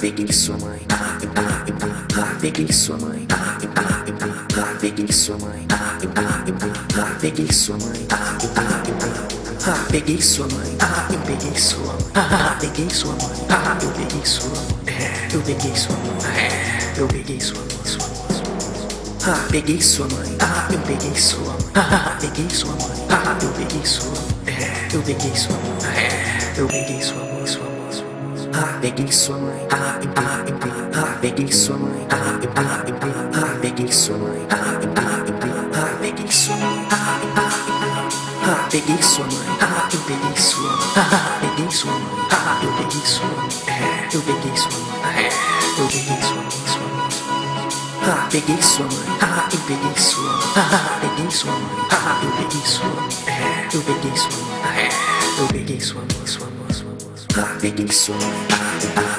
peguei sua mãe, peguei sua mãe, peguei sua mãe, peguei sua mãe, peguei sua mãe, eu peguei sua mãe, peguei sua mãe, eu peguei sua mãe, eu peguei sua mãe, eu peguei sua mãe. Ah, peguei sua mãe, ah, eu peguei sua mãe, ah, peguei sua mãe, ah, eu peguei sua mãe, eu peguei sua mãe, eu peguei sua mãe, sua mãe. Sua mãe, sua mãe. Ah, peguei sua mãe, ah, eu peguei sua mãe, ah, peguei sua mãe, ah, eu peguei sua mãe, eu peguei sua mãe, eu peguei sua mãe, sua mãe, sua mãe, ah, peguei contradictions. Ah, ah.